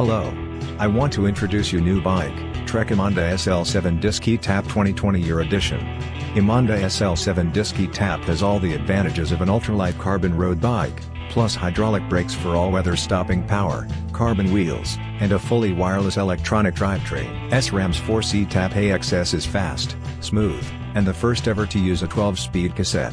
Hello. I want to introduce you new bike, Trek Emonda SL7 Disc eTap 2020 year edition. Emonda SL7 Disc eTap has all the advantages of an ultralight carbon road bike, plus hydraulic brakes for all-weather stopping power, carbon wheels, and a fully wireless electronic drivetrain. SRAM's Force eTap AXS is fast, smooth, and the first ever to use a 12-speed cassette.